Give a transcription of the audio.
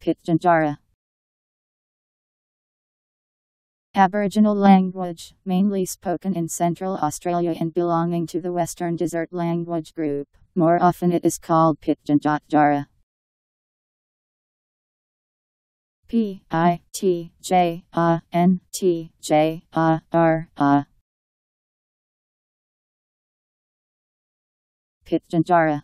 Pitjantjara. Aboriginal language, mainly spoken in Central Australia and belonging to the Western Desert language group. More often it is called Pitjantjatjara. P I T J A N T J A R A Pitjantjara.